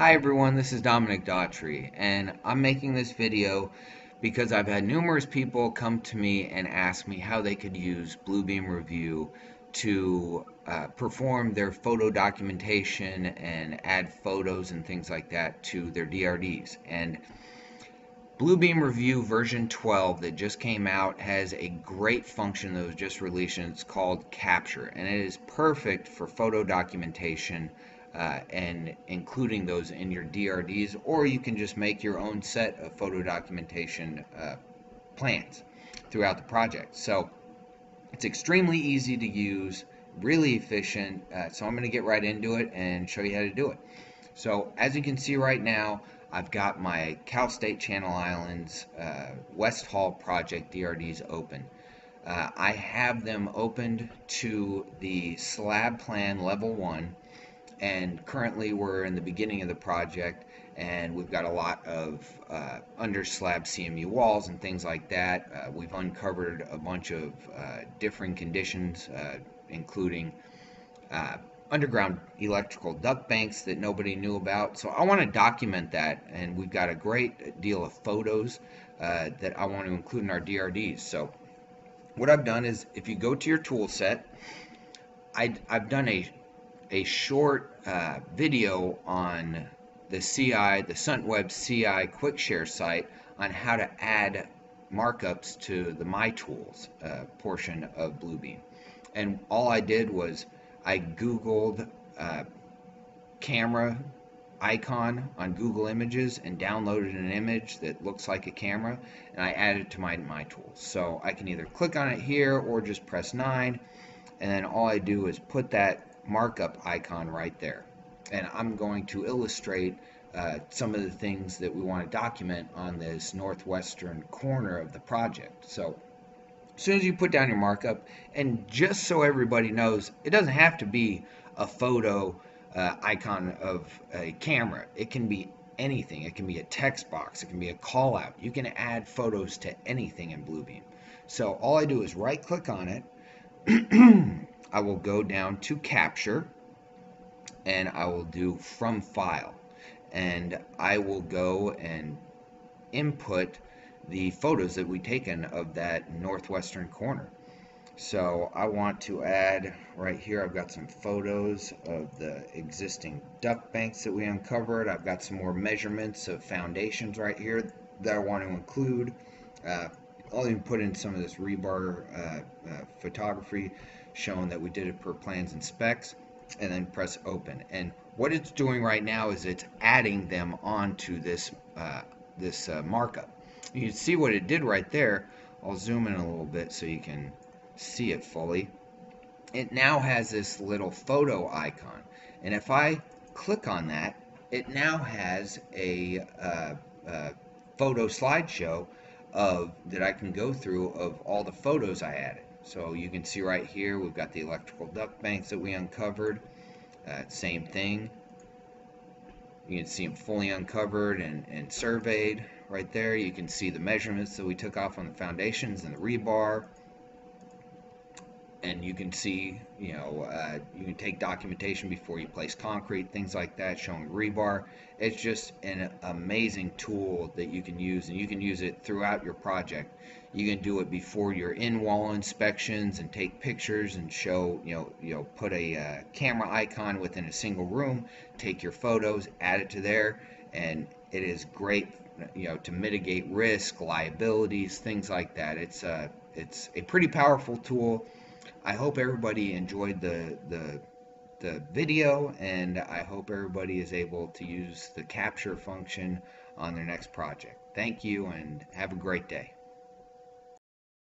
Hi everyone, this is Dominic Daughtrey, and I'm making this video because I've had numerous people come to me and ask me how they could use Bluebeam Review to uh, perform their photo documentation and add photos and things like that to their DRDs. And Bluebeam Review version 12 that just came out has a great function that was just released and it's called Capture and it is perfect for photo documentation uh, and including those in your DRDs or you can just make your own set of photo documentation uh, plans throughout the project. So it's extremely easy to use, really efficient, uh, so I'm going to get right into it and show you how to do it. So as you can see right now I've got my Cal State Channel Islands uh, West Hall project DRDs open. Uh, I have them opened to the slab plan level one and currently we're in the beginning of the project and we've got a lot of uh, under slab CMU walls and things like that. Uh, we've uncovered a bunch of uh, differing conditions uh, including uh, underground electrical duct banks that nobody knew about. So I want to document that, and we've got a great deal of photos uh, that I want to include in our DRDs. So what I've done is, if you go to your tool set, I, have done a, a short uh, video on the CI, the SundtWeb CI Quick Share site on how to add markups to the My Tools uh, portion of Bluebeam. And all I did was I Googled uh, camera icon on Google Images and downloaded an image that looks like a camera and I added it to my, my tools. So I can either click on it here or just press 9 and then all I do is put that markup icon right there. And I'm going to illustrate uh, some of the things that we want to document on this northwestern corner of the project. So as soon as you put down your markup, and just so everybody knows, it doesn't have to be a photo uh, icon of a camera. It can be anything. It can be a text box. It can be a call out. You can add photos to anything in Bluebeam. So all I do is right click on it. I will go down to capture and I will do from file and I will go and input the photos that we taken of that northwestern corner. So I want to add right here, I've got some photos of the existing duct banks that we uncovered. I've got some more measurements of foundations right here that I want to include. Uh, I'll even put in some of this rebar uh, uh, photography showing that we did it per plans and specs and then press open. And what it's doing right now is it's adding them onto this, uh, this uh, markup. You can see what it did right there. I'll zoom in a little bit so you can see it fully. It now has this little photo icon. And if I click on that, it now has a uh, uh, photo slideshow of that I can go through of all the photos I added. So you can see right here, we've got the electrical duct banks that we uncovered. Uh, same thing. You can see them fully uncovered and, and surveyed right there. You can see the measurements that we took off on the foundations and the rebar. And you can see, you know, uh, you can take documentation before you place concrete, things like that, showing rebar. It's just an amazing tool that you can use, and you can use it throughout your project. You can do it before your in-wall inspections and take pictures and show, you know, you know, put a uh, camera icon within a single room, take your photos, add it to there, and it is great you know to mitigate risk, liabilities, things like that. It's a uh, it's a pretty powerful tool. I hope everybody enjoyed the the the video and I hope everybody is able to use the capture function on their next project. Thank you and have a great day.